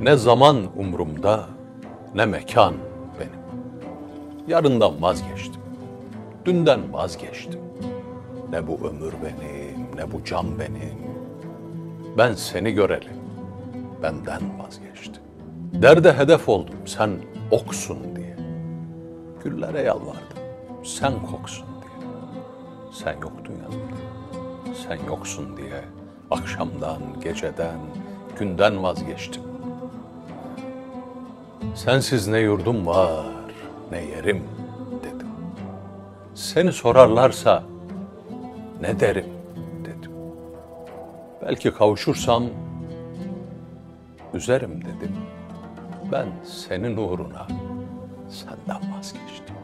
Ne zaman umrumda, ne mekan benim. Yarından vazgeçtim, dünden vazgeçtim. Ne bu ömür benim, ne bu can benim. Ben seni görelim, benden vazgeçtim. Derde hedef oldum, sen oksun diye. Güllere yalvardım, sen koksun diye. Sen yoktun yanımda, sen yoksun diye. Akşamdan, geceden, günden vazgeçtim. Sensiz ne yurdum var, ne yerim dedim. Seni sorarlarsa ne derim dedim. Belki kavuşursam üzerim dedim. Ben senin uğruna senden vazgeçtim.